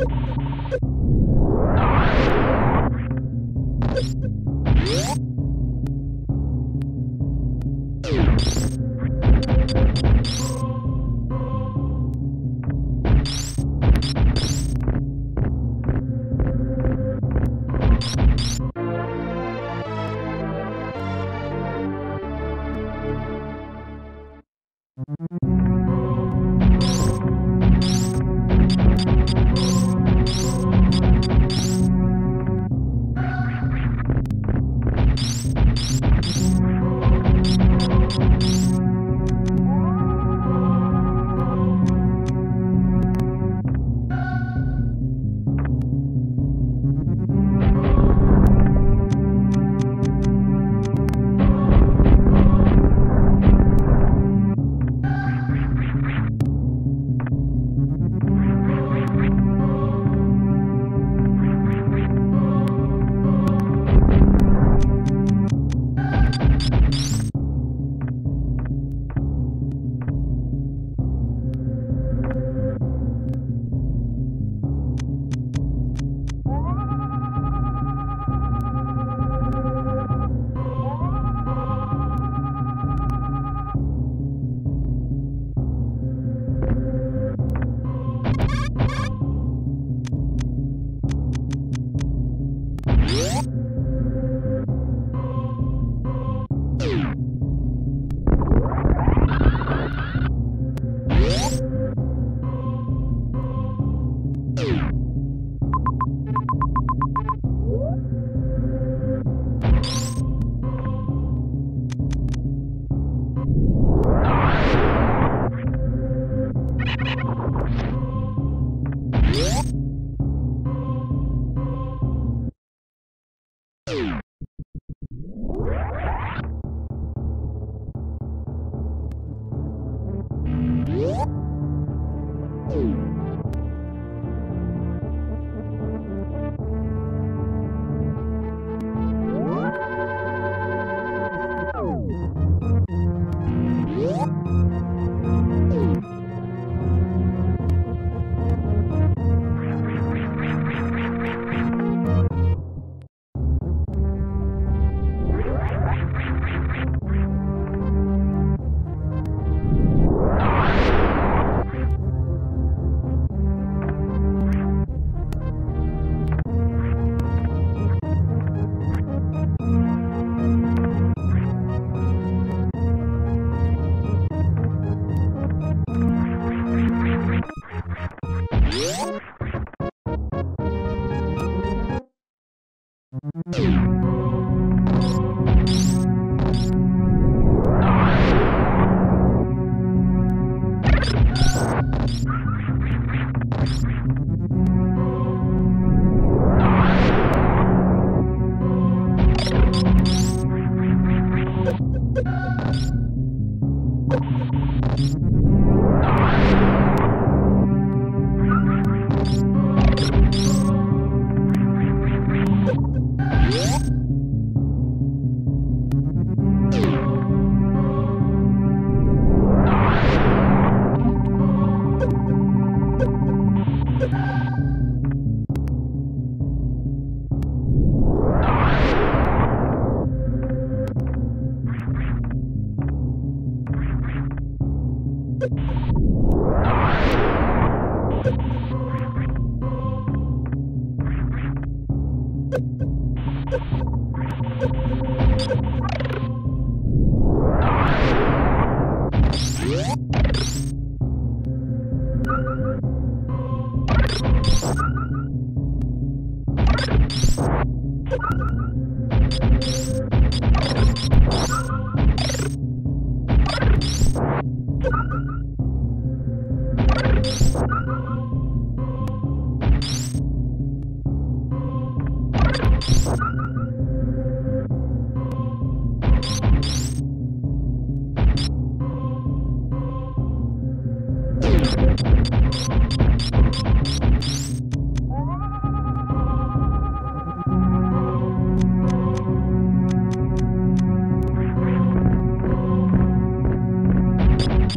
Thank you.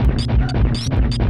Yeah.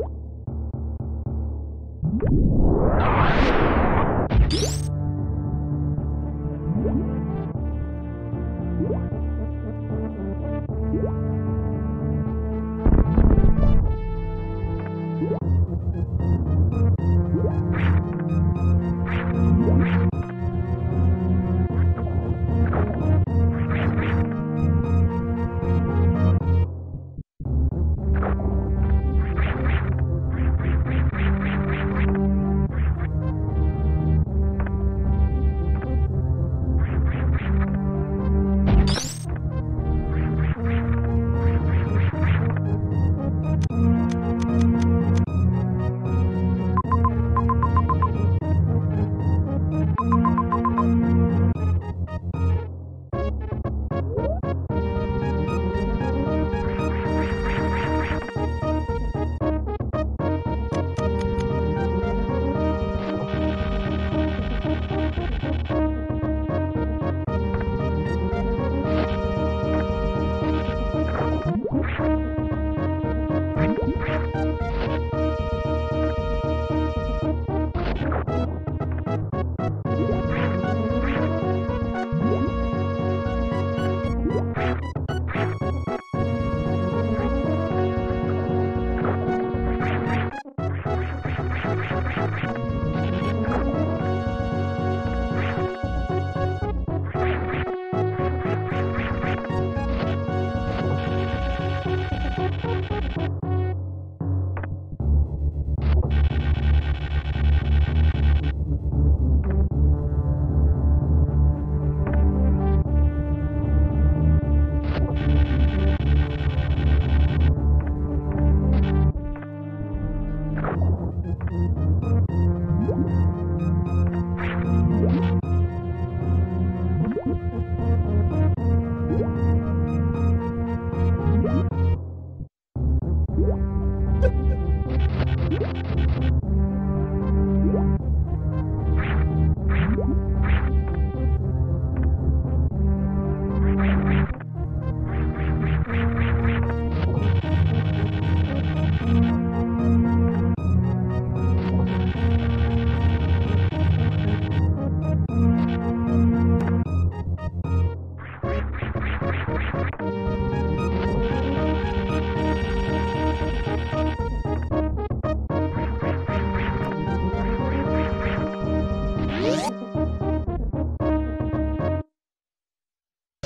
you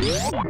Yeah.